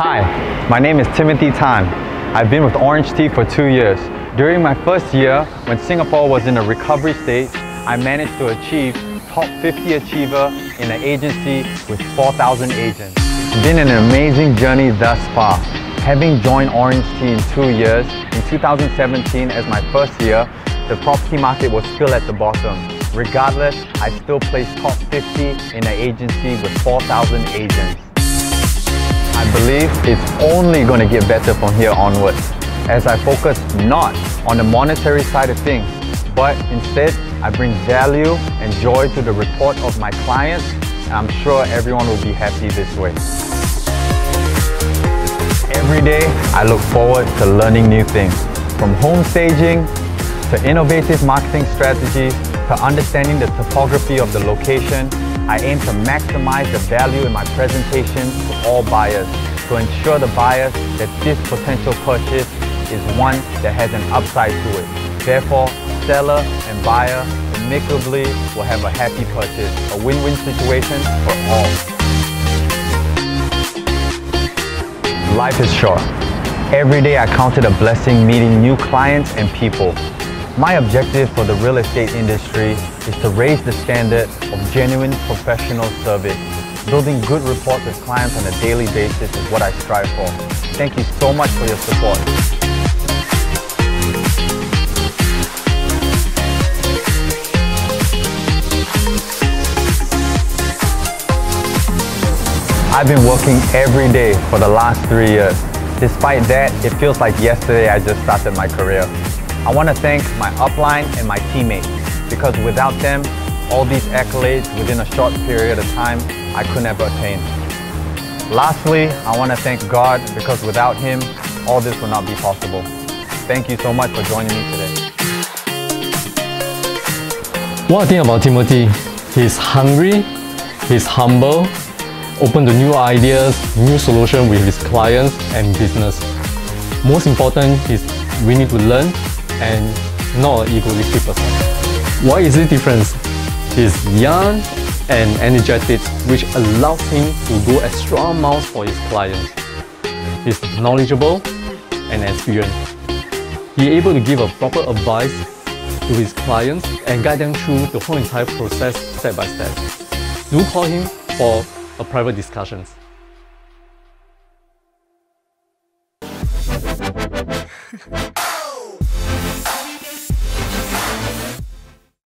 Hi, my name is Timothy Tan. I've been with OrangeTee for two years. During my first year, when Singapore was in a recovery stage, I managed to achieve top 50 achiever in an agency with 4,000 agents. It's been an amazing journey thus far. Having joined Orange Tea in two years, in 2017 as my first year, the property market was still at the bottom. Regardless, I still placed top 50 in an agency with 4,000 agents. I believe it's only going to get better from here onwards as I focus not on the monetary side of things, but instead I bring value and joy to the report of my clients and I'm sure everyone will be happy this way. Every day I look forward to learning new things, from home staging to innovative marketing strategies, to understanding the topography of the location, I aim to maximize the value in my presentation to all buyers to ensure the buyers that this potential purchase is one that has an upside to it. Therefore, seller and buyer amicably will have a happy purchase, a win-win situation for all. Life is short. Every day I count it a blessing meeting new clients and people. My objective for the real estate industry is to raise the standard of genuine professional service. Building good reports with clients on a daily basis is what I strive for. Thank you so much for your support. I've been working every day for the last three years. Despite that, it feels like yesterday I just started my career. I want to thank my upline and my teammates because without them, all these accolades within a short period of time, I could never attain. Lastly, I want to thank God because without Him, all this would not be possible. Thank you so much for joining me today. One thing about Timothy, he's hungry, he's humble, open to new ideas, new solutions with his clients and business. Most important is we need to learn and not 50%. Why is the difference? He's young and energetic, which allows him to go extra miles for his clients. He's knowledgeable and experienced. He's able to give a proper advice to his clients and guide them through the whole entire process step by step. Do call him for a private discussion.